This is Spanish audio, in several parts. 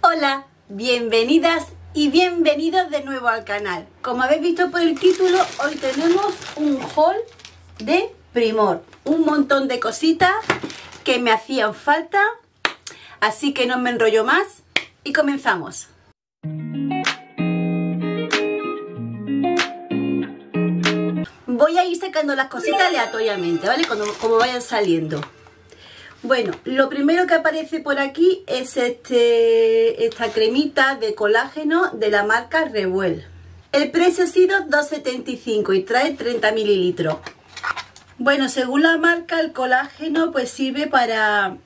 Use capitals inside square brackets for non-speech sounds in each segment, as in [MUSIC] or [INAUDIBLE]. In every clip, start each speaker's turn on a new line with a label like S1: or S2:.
S1: Hola, bienvenidas y bienvenidos de nuevo al canal. Como habéis visto por el título, hoy tenemos un haul de Primor. Un montón de cositas que me hacían falta, así que no me enrollo más y comenzamos. Voy a ir sacando las cositas aleatoriamente, ¿vale? Como, vayan saliendo. Bueno, lo primero que aparece por aquí es este, esta cremita de colágeno de la marca Revuel. El precio ha sido 2,75 y trae 30 mililitros. Bueno, según la marca, el colágeno pues sirve para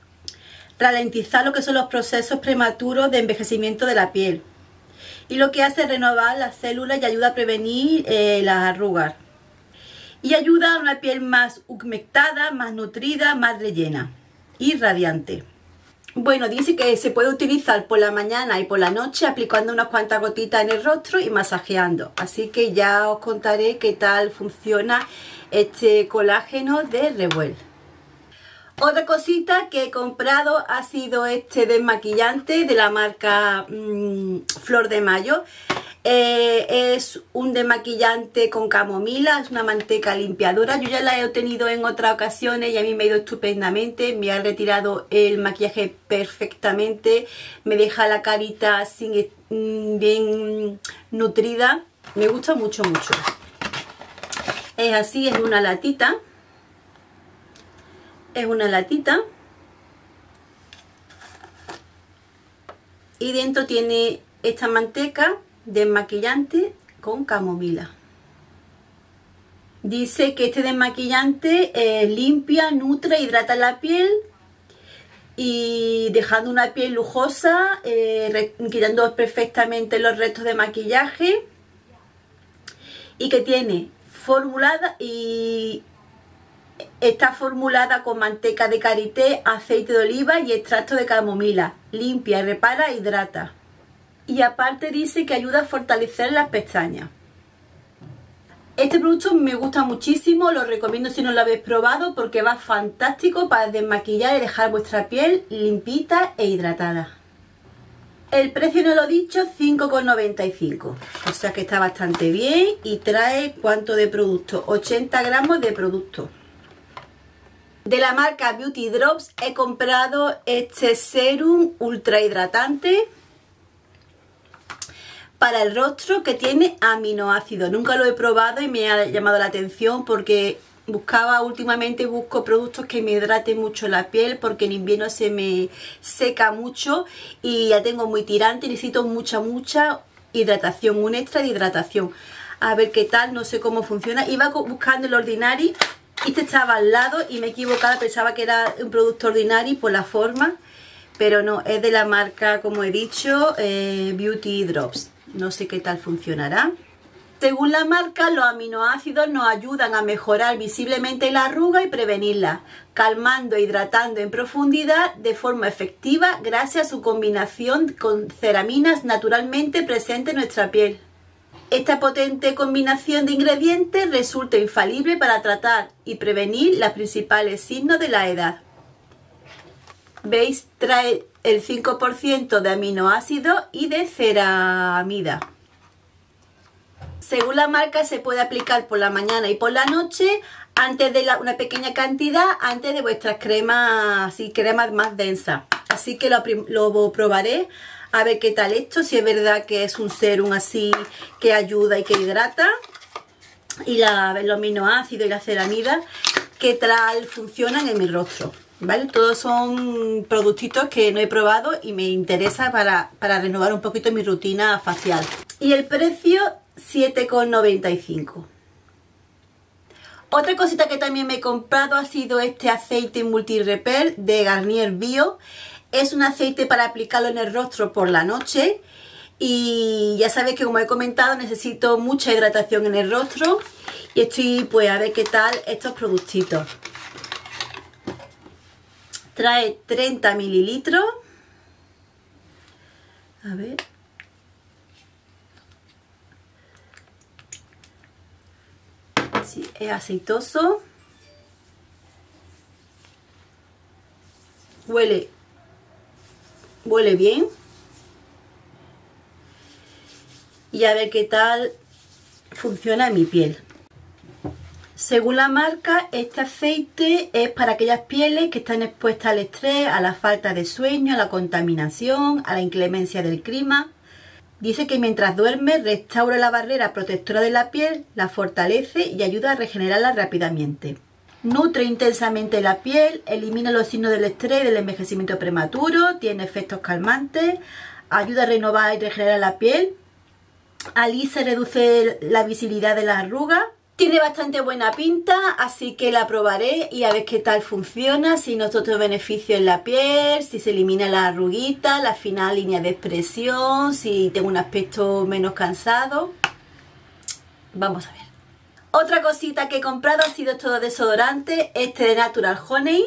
S1: ralentizar lo que son los procesos prematuros de envejecimiento de la piel. Y lo que hace es renovar las células y ayuda a prevenir eh, las arrugas. Y ayuda a una piel más humectada, más nutrida, más rellena y radiante. Bueno, dice que se puede utilizar por la mañana y por la noche aplicando unas cuantas gotitas en el rostro y masajeando. Así que ya os contaré qué tal funciona este colágeno de Revuel. Otra cosita que he comprado ha sido este desmaquillante de la marca mmm, Flor de Mayo. Eh, es un desmaquillante con camomila, es una manteca limpiadora. Yo ya la he obtenido en otras ocasiones y a mí me ha ido estupendamente. Me ha retirado el maquillaje perfectamente. Me deja la carita así mm, bien nutrida. Me gusta mucho, mucho. Es así, es una latita. Es una latita. Y dentro tiene esta manteca desmaquillante con camomila. Dice que este desmaquillante eh, limpia, nutre, hidrata la piel y dejando una piel lujosa, eh, quitando perfectamente los restos de maquillaje y que tiene formulada y está formulada con manteca de karité, aceite de oliva y extracto de camomila. Limpia, repara hidrata y aparte dice que ayuda a fortalecer las pestañas. Este producto me gusta muchísimo, lo recomiendo si no lo habéis probado porque va fantástico para desmaquillar y dejar vuestra piel limpita e hidratada. El precio no lo he dicho, 5,95. O sea que está bastante bien y trae cuánto de producto, 80 gramos de producto. De la marca Beauty Drops he comprado este serum ultra hidratante para el rostro que tiene aminoácidos. Nunca lo he probado y me ha llamado la atención porque buscaba últimamente, busco productos que me hidraten mucho la piel porque en invierno se me seca mucho y ya tengo muy tirante, necesito mucha, mucha hidratación, un extra de hidratación. A ver qué tal, no sé cómo funciona. Iba buscando el Ordinary, este estaba al lado y me he equivocado, pensaba que era un producto Ordinary por la forma, pero no, es de la marca, como he dicho, eh, Beauty Drops. No sé qué tal funcionará. Según la marca, los aminoácidos nos ayudan a mejorar visiblemente la arruga y prevenirla, calmando e hidratando en profundidad de forma efectiva gracias a su combinación con ceraminas naturalmente presentes en nuestra piel. Esta potente combinación de ingredientes resulta infalible para tratar y prevenir los principales signos de la edad. ¿Veis? Trae el 5% de aminoácidos y de ceramida. Según la marca se puede aplicar por la mañana y por la noche antes de una pequeña cantidad antes de vuestras cremas así cremas más densas. Así que lo, lo probaré a ver qué tal esto, si es verdad que es un serum así que ayuda y que hidrata y la, los aminoácidos y la ceramida que tal funcionan en mi rostro. ¿vale? Todos son productitos que no he probado y me interesa para, renovar un poquito mi rutina facial. Y el precio 7,95. Otra cosita que también me he comprado ha sido este aceite multi-repair de Garnier Bio. Es un aceite para aplicarlo en el rostro por la noche. Y ya sabéis que como he comentado necesito mucha hidratación en el rostro. Y estoy pues a ver qué tal estos productitos. Trae 30 mililitros. A ver. Sí, es aceitoso. Huele, huele bien. Y a ver qué tal funciona en mi piel. Según la marca, este aceite es para aquellas pieles que están expuestas al estrés, a la falta de sueño, a la contaminación, a la inclemencia del clima. Dice que mientras duerme restaura la barrera protectora de la piel, la fortalece y ayuda a regenerarla rápidamente. Nutre intensamente la piel, elimina los signos del estrés y del envejecimiento prematuro, tiene efectos calmantes, ayuda a renovar y regenerar la piel, alisa y reduce la visibilidad de las arrugas, tiene bastante buena pinta, así que la probaré y a ver qué tal funciona, si nos otros beneficios en la piel, si se elimina la arruguita, la fina línea de expresión, si tengo un aspecto menos cansado. Vamos a ver. Otra cosita que he comprado ha sido todo desodorante, este de Natural Honey,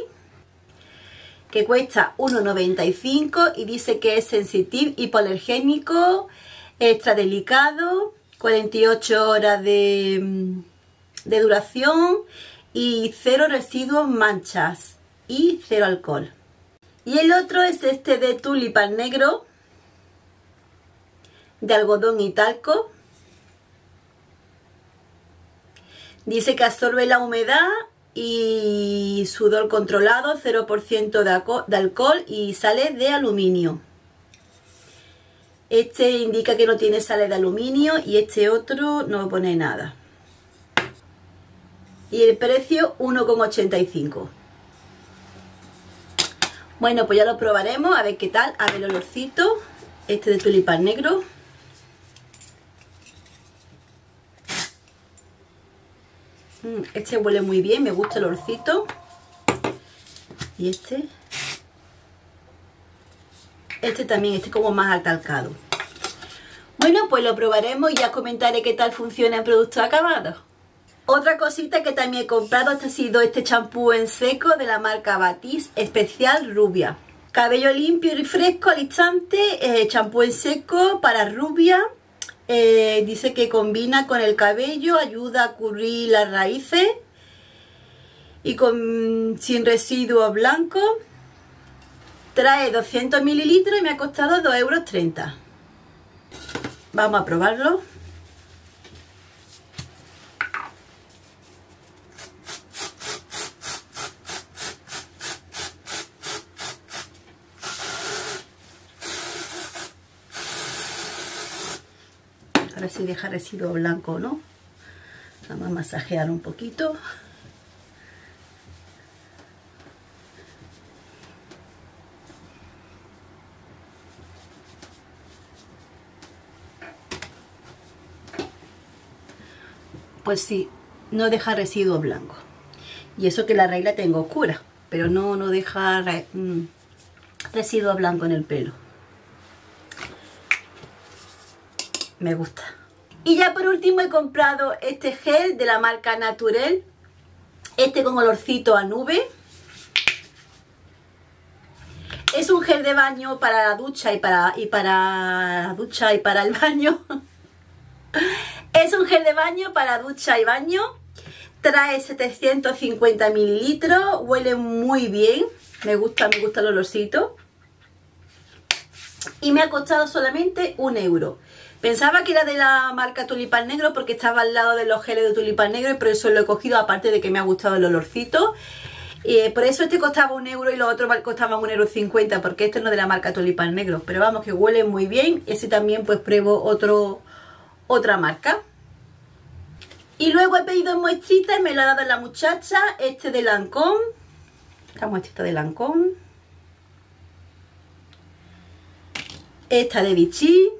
S1: que cuesta 1,95 y dice que es sensitive, hipoalergénico, extra delicado, 48 horas de mm, de duración y cero residuos manchas y cero alcohol. Y el otro es este de tulipán negro de algodón y talco. Dice que absorbe la humedad y sudor controlado, 0% de alcohol y sale de aluminio. Este indica que no tiene sales de aluminio y este otro no pone nada. Y el precio 1,85 bueno pues ya lo probaremos a ver qué tal. A ver el olorcito este de tulipán negro. Mm, este huele muy bien me gusta el olorcito. Y este este también este como más atalcado bueno pues lo probaremos y ya comentaré qué tal funciona el producto acabado otra cosita que también he comprado este ha sido este champú en seco de la marca Batis Especial Rubia. Cabello limpio y fresco al instante, eh, champú en seco para rubia. Eh, dice que combina con el cabello, ayuda a cubrir las raíces y con, sin residuos blancos. Trae 200 mililitros y me ha costado 2,30 euros. Vamos a probarlo. Ahora sí deja residuo blanco, ¿no? Vamos a masajear un poquito. Pues sí, no deja residuo blanco. Y eso que la raíz la tengo oscura, pero no, no deja mm, residuo blanco en el pelo. me gusta. Y ya por último he comprado este gel de la marca Naturel. Este con olorcito a nube. Es un gel de baño para la ducha y para, y para la ducha y para el [LAUGHS] baño. Es un gel de baño para ducha y baño. Trae 750 mililitros. Huele muy bien. Me gusta, me gusta el olorcito. Y me ha costado solamente un euro. Pensaba que era de la marca Tulipán Negro porque estaba al lado de los geles de Tulipán Negro y por eso lo he cogido, aparte de que me ha gustado el olorcito. Y por eso este costaba un euro y los otros costaban un euro cincuenta porque este no es de la marca Tulipán Negro. Pero vamos, que huele muy bien. Ese también pues pruebo otro, otra marca. Y luego he pedido muestritas, me lo ha dado la muchacha, este de Lancôme. Esta muestrita de Lancôme. Esta de Vichy.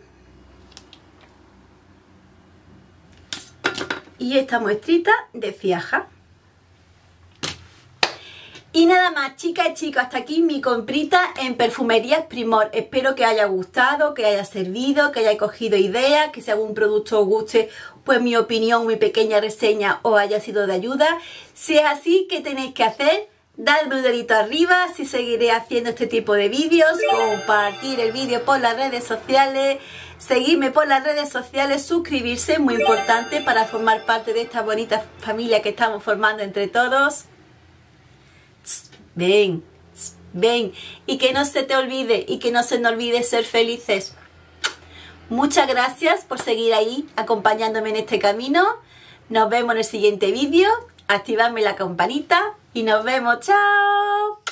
S1: y esta muestrita de fiaja. Y nada más, chicas y chicos, hasta aquí mi comprita en Perfumerías Primor. Espero que haya gustado, que haya servido, que haya cogido ideas, que si algún producto os guste, pues mi opinión, mi pequeña reseña os haya sido de ayuda. Si es así, ¿qué tenéis que hacer? Dadme un dedito arriba si seguiré haciendo este tipo de vídeos, compartir el vídeo por las redes sociales, seguirme por las redes sociales, suscribirse, muy importante para formar parte de esta bonita familia que estamos formando entre todos. Ven, ven, y que no se te olvide y que no se nos olvide ser felices. Muchas gracias por seguir ahí acompañándome en este camino. Nos vemos en el siguiente vídeo. Activadme la campanita y nos vemos. ¡Chao!